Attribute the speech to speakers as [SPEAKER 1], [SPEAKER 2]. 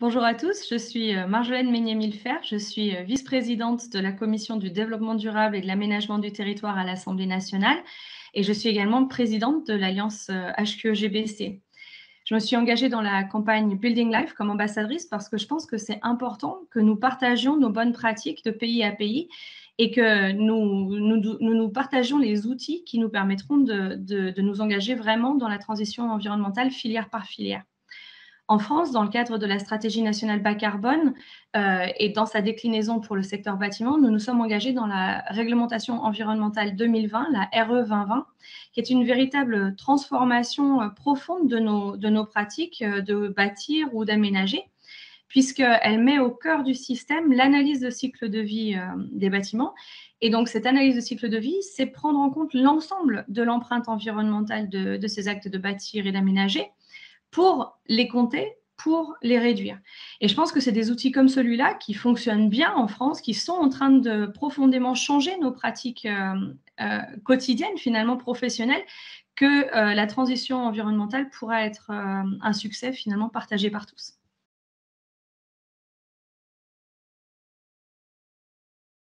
[SPEAKER 1] Bonjour à tous, je suis euh, Marjolaine Meignet-Milfer, je suis euh, vice-présidente de la Commission du développement durable et de l'aménagement du territoire à l'Assemblée nationale et je suis également présidente de l'Alliance HQE-GBC. Euh, je me suis engagée dans la campagne Building Life comme ambassadrice parce que je pense que c'est important que nous partagions nos bonnes pratiques de pays à pays et que nous nous, partagions les outils qui nous permettront de nous engager vraiment dans la transition environnementale filière par filière. En France, dans le cadre de la stratégie nationale bas carbone euh, et dans sa déclinaison pour le secteur bâtiment, nous nous sommes engagés dans la réglementation environnementale 2020, la RE 2020, qui est une véritable transformation euh, profonde de nos, de nos pratiques euh, de bâtir ou d'aménager puisqu'elle met au cœur du système l'analyse de cycle de vie des bâtiments. Et donc, cette analyse de cycle de vie, c'est prendre en compte l'ensemble de l'empreinte environnementale de, de, ces actes de bâtir et d'aménager, pour les compter, pour les réduire. Et je pense que c'est des outils comme celui-là qui fonctionnent bien en France, qui sont en train de profondément changer nos pratiques euh, euh, quotidiennes, finalement professionnelles, que euh, la transition environnementale pourra être un succès finalement partagé par tous.